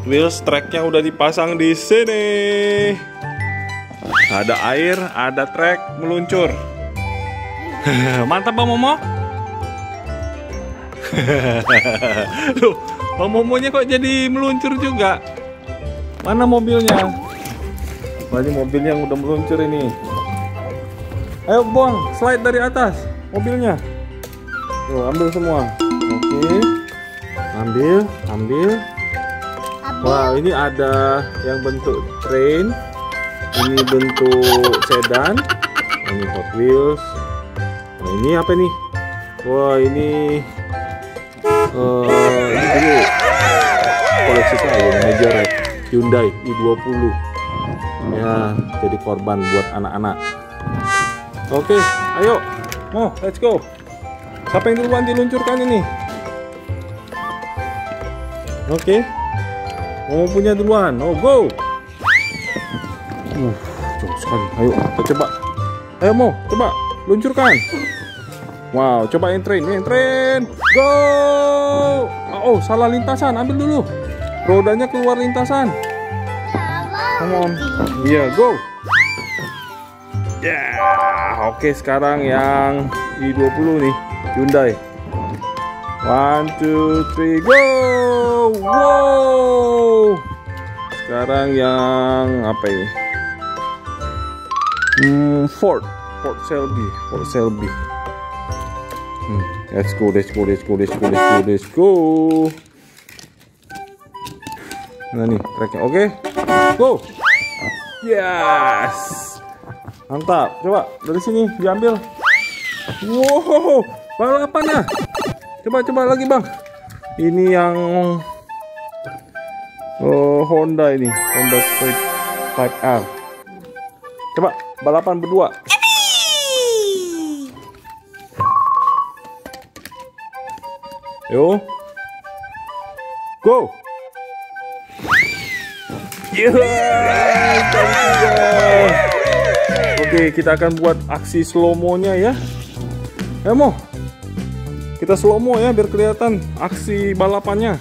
Hot Wheels tracknya udah dipasang di sini. Ada air, ada track meluncur. Mantap Bang Momo. Loh, Bang Momonya kok jadi meluncur juga? Mana mobilnya? Wah, ini mobil yang udah meluncur ini. Ayo buang, slide dari atas mobilnya. Tuh, ambil semua. Oke. Ambil, ambil. Wah, ini ada yang bentuk train. Ini bentuk sedan. Ini Hot Wheels. Nah, ini apa nih? Wah, ini eh ini dulu koleksi saya Majorette Hyundai i20 ya jadi korban buat anak-anak oke ayo mau let's go siapa yang duluan diluncurkan ini oke mau punya duluan oh go uh jauh sekali ayo kita coba ayo mau coba luncurkan Wow, coba yang train, yang train. Go! Oh, salah lintasan. Ambil dulu. Rodanya keluar lintasan. Come on. Iya, yeah, go. Ya, yeah. oke sekarang yang i20 nih, Hyundai. One, two, three, go! Wow! Sekarang yang apa ini? Hmm, Ford, Ford Shelby, Ford Shelby. Hmm, let's go, let's go, let's go, let's go, let's go, let's go. Nah nih tracknya, oke, okay. go. Yes, mantap. Coba dari sini diambil. Wow, balapannya. Coba, coba lagi bang. Ini yang oh, Honda ini, Honda Street Type R. Coba balapan berdua. Yo. Go. Yeah, Oke, kita akan buat aksi slow-mo-nya ya. Ya, Kita slow-mo ya biar kelihatan aksi balapannya.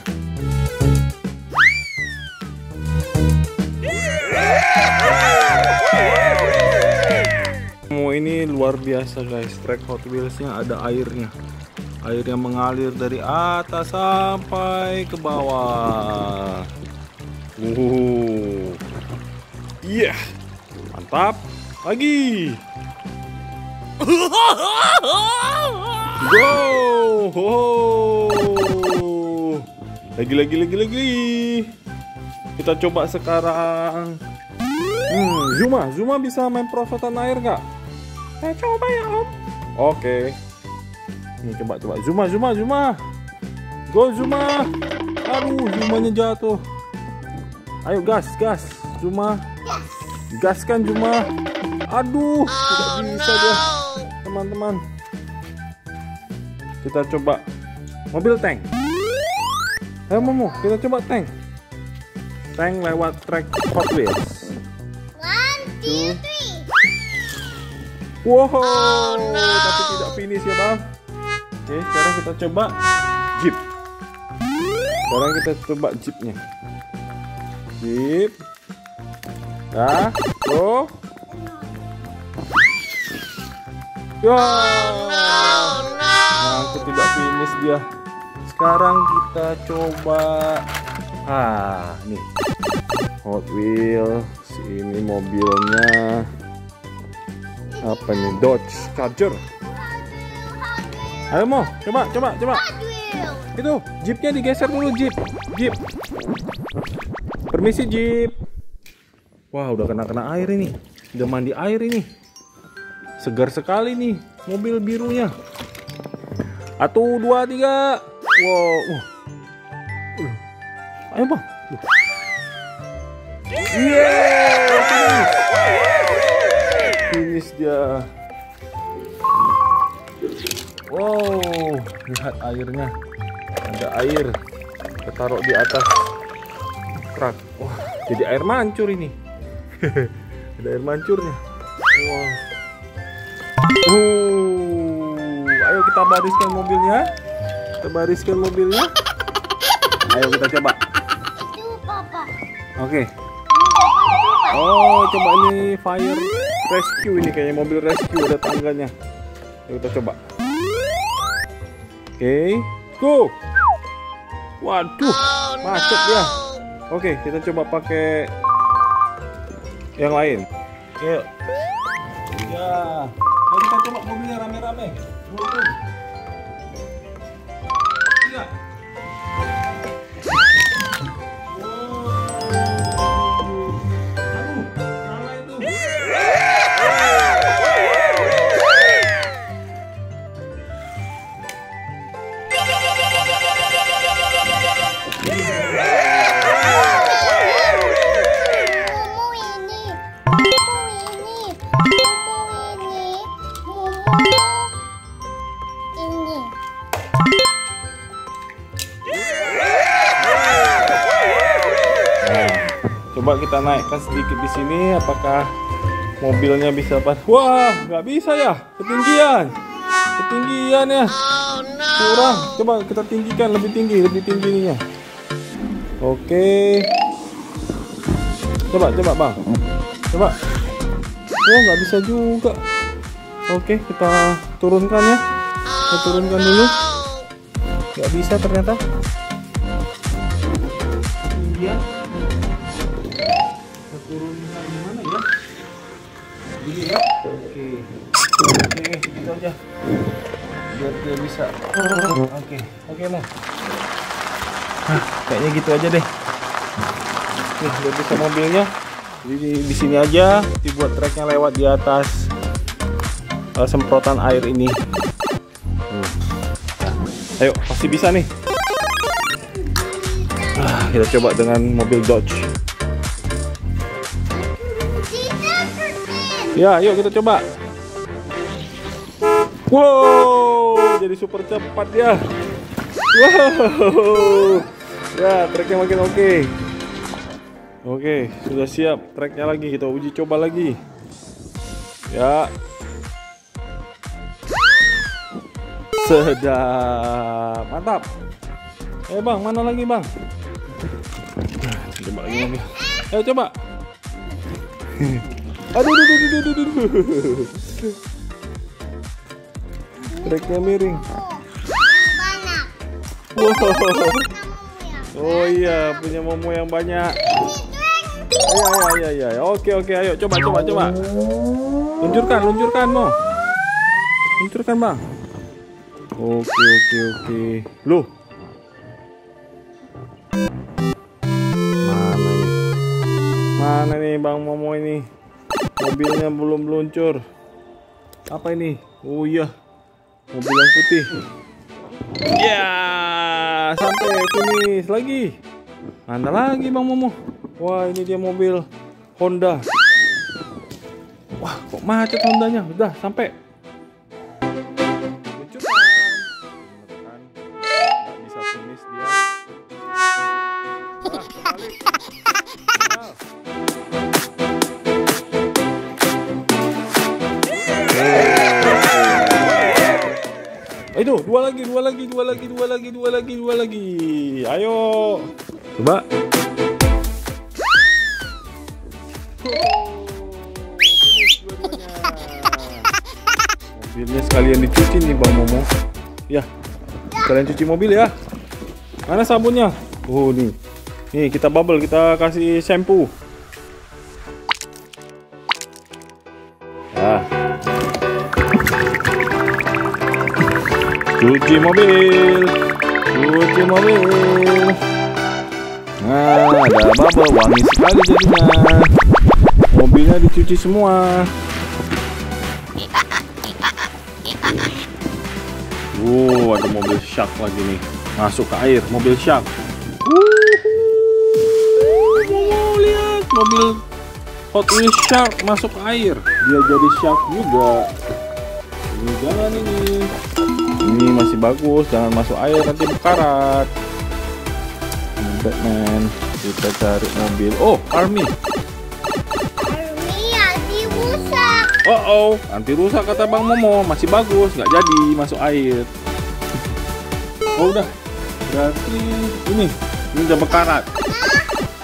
Mau ini luar biasa guys, track Hot Wheels-nya ada airnya air yang mengalir dari atas sampai ke bawah. Uh, iya, yeah. mantap. Lagi. Go. Oh. Lagi, lagi, lagi, lagi. Kita coba sekarang. Hmm, Zuma, Zuma bisa main perosotan air nggak? Saya coba ya om. Oke. Nih coba coba Zuma Zuma Zuma. Go Zuma. Aduh Zumanya jatuh. Ayo gas gas Zuma. Gas kan Zuma. Aduh tidak bisa dia teman-teman. Kita coba mobil tank. Ayo Momo kita coba tank. Tank lewat track Hot Wheels. One, two, three. Wow, oh, no. tapi tidak finish ya bang. Oke, sekarang kita coba jeep. Sekarang kita coba jeepnya. Jeep. Nah, go. Ya. Oh, no, no. Nah, aku tidak finish dia. Sekarang kita coba ah, nih. Hot Wheels. Ini mobilnya apa nih? Dodge Charger. Ayo mau, coba, coba, coba. Itu, jeepnya digeser dulu jeep, jeep. Permisi jeep. Wah, udah kena kena air ini, udah mandi air ini. Segar sekali nih mobil birunya. Satu, dua, tiga. Wow, wow. Ayo bang. Yeah, finish. Finish dia. Wow, lihat airnya. Ada air. Kita taruh di atas truk. Wah, jadi air mancur ini. ada air mancurnya. Wow. Uh, ayo kita bariskan mobilnya. Kita bariskan mobilnya. Ayo kita coba. Oke. Papa. Oh, coba ini fire rescue ini kayaknya mobil rescue ada tangganya. Ayo kita coba. Oke, go. Waduh, macet ya. Oke, kita coba pakai yang lain. Yuk. Ya, kita coba mobilnya rame-rame. Coba kita naikkan sedikit di sini. Apakah mobilnya bisa pas? Wah, nggak bisa ya, ketinggian, ketinggian ya. Kurang. Coba kita tinggikan lebih tinggi, lebih tinggi ininya. Oke. Coba, coba bang. Coba. Oh, nggak bisa juga. Oke, kita turunkan ya. Kita turunkan dulu. Nggak bisa ternyata. Ketinggian kita turunkan mana ya? Gini ya. Oke. Oke, gitu aja. Biar dia bisa. Oke, oke mau. Hah, kayaknya gitu aja deh. Nih, udah bisa mobilnya. Jadi di sini aja dibuat treknya lewat di atas eh, semprotan air ini. Hmm. Ayo, pasti bisa nih. Ah, kita coba dengan mobil Dodge. Ya, yuk kita coba. Wow, jadi super cepat ya. Wow. Ya, treknya makin oke. Oke, sudah siap treknya lagi. Kita uji coba lagi. Ya. Sedap. Mantap. Eh, Bang, mana lagi, Bang? Coba lagi mobil. Ayo coba. Aduh, aduh, aduh, aduh, aduh, aduh. Treknya miring. Banyak. Wow. Oh iya, punya momo yang banyak. Iya, iya, iya, iya. Oke, oke, ayo coba, coba, coba. Luncurkan, luncurkan, Mo. Luncurkan, Bang. Oke, oke, oke. Loh. Mana ini? Mana nih Bang Momo ini? Mobilnya belum meluncur. Apa ini? Oh iya. Mobil yang putih. Ya, sampai finish lagi. Mana lagi Bang Momo? Wah, ini dia mobil Honda. Wah, kok macet Hondanya? Udah sampai. Lagi, dua lagi, dua lagi, dua lagi. Ayo, coba. Mobilnya sekalian dicuci nih Bang Momo. Ya, kalian cuci mobil ya. Mana sabunnya? Oh nih, nih kita bubble, kita kasih shampoo. Cuci mobil, cuci mobil. Nah, ada bubble wangi sekali jadinya. Mobilnya dicuci semua. Wow, ada mobil shark lagi nih. Masuk ke air, mobil shark. Wow, lihat mobil Hot Wheels shark masuk air. Dia jadi shark juga. Ini jangan ini. Ini masih bagus, jangan masuk air nanti berkarat. Ini Batman. Kita cari mobil. Oh, Army. Army anti rusak. Oh oh, anti rusak kata Bang Momo, masih bagus, nggak jadi masuk air. Oh udah. Berarti ini ini udah bekarat.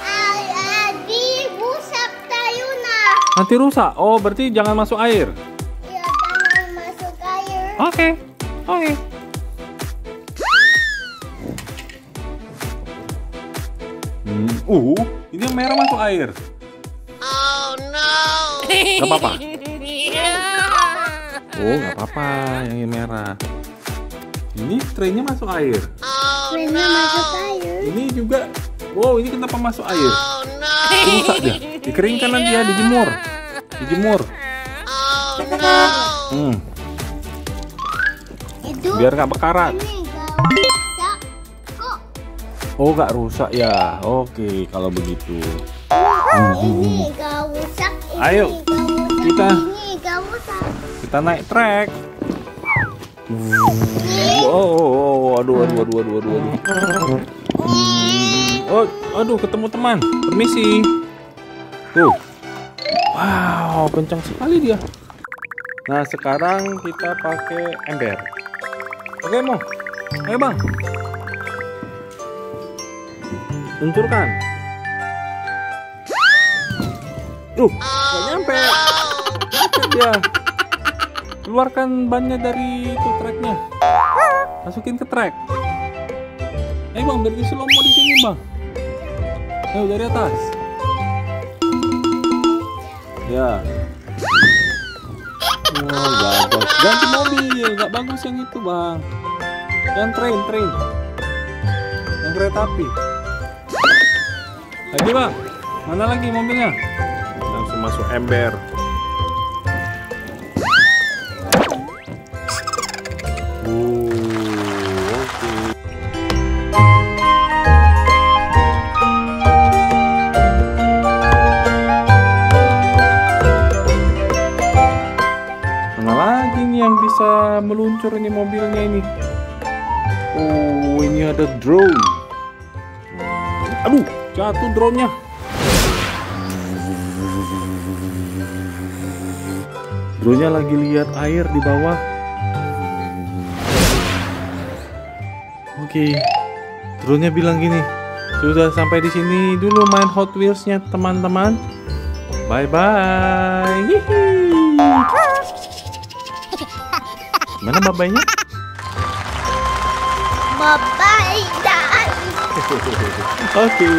Adi busak tayo na. Nanti rusak. Oh berarti jangan masuk air. Ya, jangan Oke. Hmm. Uh, ini yang merah masuk air. Oh no! Gak apa-apa. Oh, nggak apa-apa yang ini merah. Ini trennya masuk air. Oh Pwede masuk air. Ini juga. Wow, ini kenapa masuk air? Oh no! Rusak dia. Dikeringkan nanti ya, dijemur. Dijemur. Oh no! Hmm, biar nggak bekarat. kok. Oh, nggak rusak ya. Oke, kalau begitu. Ini gak rusak. Ini Ayo, gak rusak, kita- Ini gak rusak. Kita naik trek. Oh, oh, oh, aduh, aduh, aduh, aduh, aduh, aduh. Hmm, Oh, aduh, ketemu teman. Permisi. Tuh. Wow, kencang sekali dia. Nah, sekarang kita pakai ember. Oke, Mo. Ayo, Bang. Luncurkan. Tuh, nggak nyampe. Nyampe dia. Keluarkan bannya dari itu treknya. Masukin ke trek. Ayo bang, biar slow di sini bang. Ayo dari atas. Ya. Oh, gagal. Ganti mobil, nggak bagus yang itu bang. Yang train, train. Yang kereta api. Lagi bang, mana lagi mobilnya? Langsung masuk ember. Oh, bisa meluncur ini mobilnya ini? Oh, ini ada drone. Aduh, jatuh drone-nya. Drone-nya lagi lihat air di bawah. Oke, drone-nya bilang gini, sudah sampai di sini dulu main Hot Wheels-nya teman-teman. Bye bye. Mana babanya? Bye-bye, Dan. Oke,